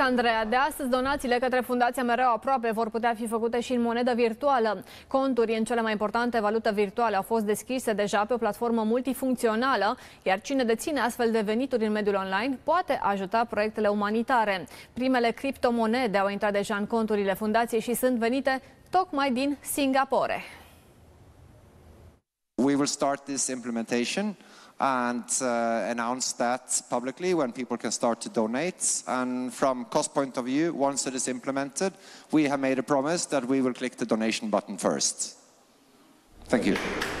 Andreea, de astăzi donațiile către Fundația Mereu Aproape vor putea fi făcute și în monedă virtuală. Conturi în cele mai importante valute virtuale au fost deschise deja pe o platformă multifuncțională, iar cine deține astfel de venituri în mediul online poate ajuta proiectele umanitare. Primele criptomonede au intrat deja în conturile fundației și sunt venite tocmai din Singapore. We will start this implementation and uh, announce that publicly when people can start to donate. And from cost point of view, once it is implemented, we have made a promise that we will click the donation button first. Thank you.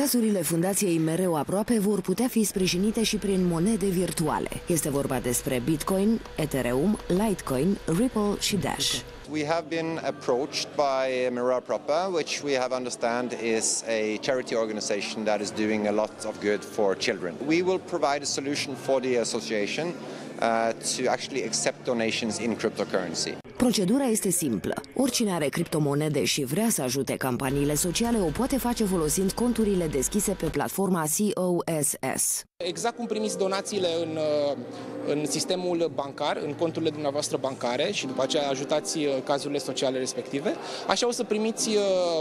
Cazurile Fundației Mereu Aproape vor putea fi sprijinite și prin monede virtuale. Este vorba despre Bitcoin, Ethereum, Litecoin, Ripple și Dash. We have been approached by Mirror Proper, which we have understand is a charity organization that is doing a lot of good for children. We will provide a solution for the association uh, to actually accept donations in cryptocurrency. Procedura este simplă. Oricine are criptomonede și vrea să ajute campaniile sociale o poate face folosind conturile deschise pe platforma COSS. Exact cum primiți donațiile în, uh, în sistemul bancar, în conturile dumneavoastră bancare și după aceea ajutați uh, cazurile sociale respective, așa o să primiți uh,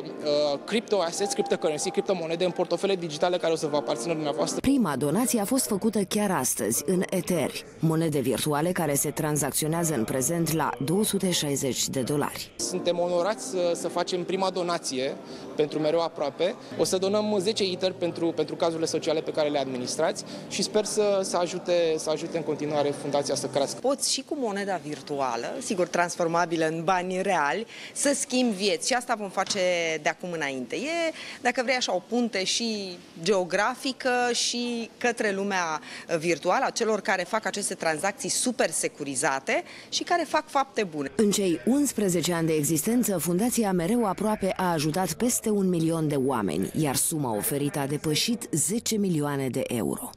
uh, crypto assets, cryptocurrency, criptomonede în portofele digitale care o să vă aparțină dumneavoastră. Prima donație a fost făcută chiar astăzi, în Ether, monede virtuale care se tranzacționează în prezent la 260 de dolari. Suntem onorați să, să facem prima donație pentru mereu aproape. O să donăm 10 Ether pentru, pentru cazurile sociale pe care le administrați și sper să, să, ajute, să ajute în continuare fundația să crească. Poți și cu moneda virtuală, sigur transformabilă în bani reali, să schimbi vieți și asta vom face de acum înainte. E, dacă vrei așa, o punte și geografică și către lumea virtuală a celor care fac aceste tranzacții super securizate și care fac fapte bune. În cei 11 ani de existență, Fundația Mereu Aproape a ajutat peste un milion de oameni, iar suma oferită a depășit 10 milioane de euro.